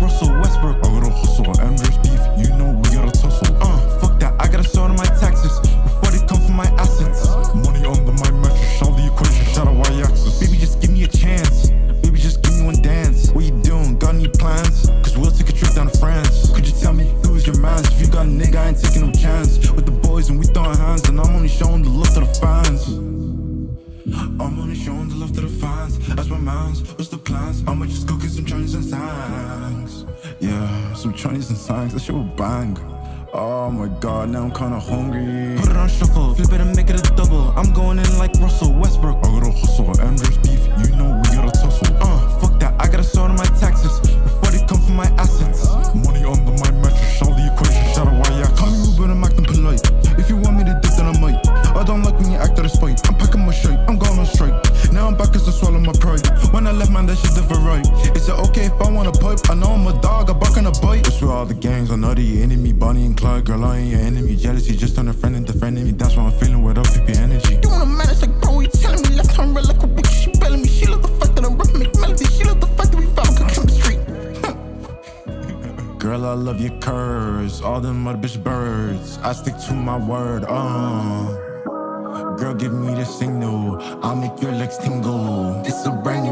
Russell Westbrook. I gotta hustle. Andrews beef, you know we gotta tussle. Uh, fuck that, I gotta sort my taxes before they come for my assets. Money under my mattress, all the equation, shout out y axis. Baby, just give me a chance. Baby, just give me one dance. What you doing? Got any plans? Cause we'll take a trip down to France. Could you tell me who's your man? If you got a nigga, I ain't taking no chance. With the boys and we throwing hands, and I'm only showing the love to the fans. I'm only showing the love to the fans. Ask my mind, what's the plans? I'ma just go get some Chinese and signs. Yeah, some Chinese and signs, that shit will bang. Oh my god, now I'm kinda hungry. Put it on shuffle, flip it and make it a double I'm going in like Russell Westbrook. That shit never right. Is it okay if I want a pipe? I know I'm a dog, I bark on a bite. It's with all the gangs, I know the enemy. Bonnie and Clyde, girl, I ain't your enemy. Jealousy just on a friend and defending me. That's why I'm feeling without PP energy. You wanna manage like bro, you telling me left hand red like a bitch, she belling me. She love the fact that I'm rapping, make melody. She love the fact that we found good chemistry. Girl, I love your curves, all them other bitch birds. I stick to my word, uh. Girl, give me the signal, I'll make your legs tingle. It's a brand